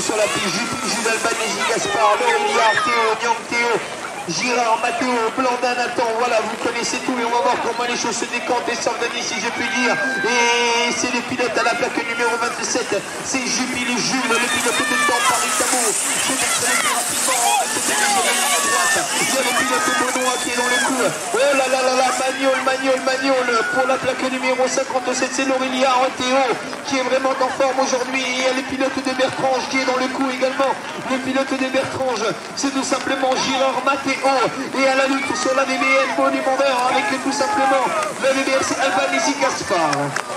sur la piste. Juppy, Jules Albanese, Gaspard, Laurelia, Théo, Nyang Théo. Girard, Matteo, Blandin, Nathan, voilà, vous connaissez tout et on va voir comment les choses se décantent et s'organisent, si je puis dire. Et c'est les pilotes à la plaque numéro 27, c'est Juppy, le Jules, le pilote de temps, Paris Camo. Je le. Il y a le pilote qui est dans le coup. Oh là là là là, Magnol, Magnol, Magnol, pour la plaque numéro 57, c'est Laurelia Théo qui est vraiment en forme aujourd'hui. Et il y a le pilote de Bertrange qui est dans le coup également. Le pilote de Bertrange, c'est tout simplement Girard Maté et à la lutte sur la VBN Monument avec tout simplement la VBN Albanese Gaspard.